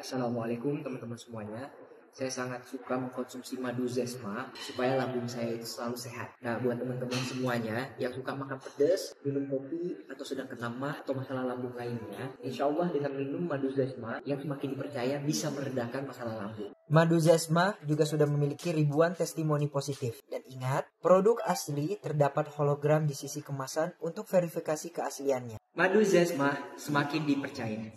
Assalamualaikum teman-teman semuanya. Saya sangat suka mengkonsumsi madu zesma supaya lambung saya itu selalu sehat. Nah, buat teman-teman semuanya yang suka makan pedas, minum kopi, atau sedang kena mah atau masalah lambung lainnya, insya Allah dengan minum madu zesma yang semakin dipercaya bisa meredakan masalah lambung. Madu Zesma juga sudah memiliki ribuan testimoni positif. Dan ingat, produk asli terdapat hologram di sisi kemasan untuk verifikasi keasliannya. Madu zesma semakin dipercaya.